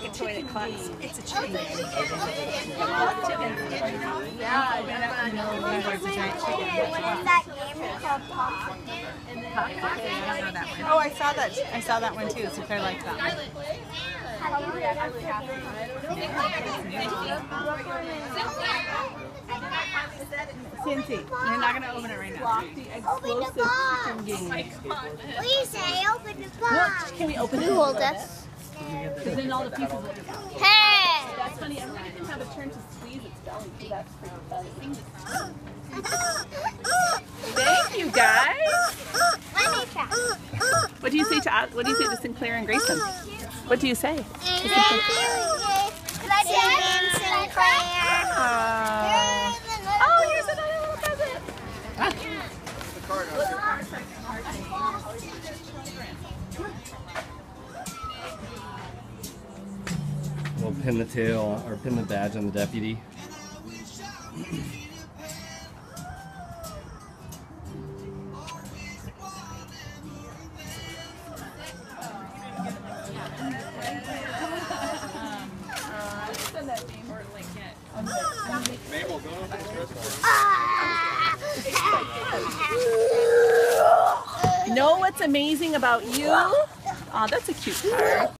Clucks. It's a chicken. Yeah, I bet I know a giant. What is that game called Oh, I saw that. I saw that one too. So Claire liked that one. Cincy, you're not gonna open it right now. Open the box. What do you say? Open the box. Can we open it? You hold this. Because then all the pieces will just out. Hey! That's funny. Everybody can have a turn to squeeze its belly too. That's pretty funny. Thank you guys. Let me try. What do you say to what do you say to Sinclair and Grayson? What do you say? Thank you, Sinclair. Oh, here's another little present. We'll pin the tail or pin the badge on the deputy. You know what's amazing about you? Oh, that's a cute card.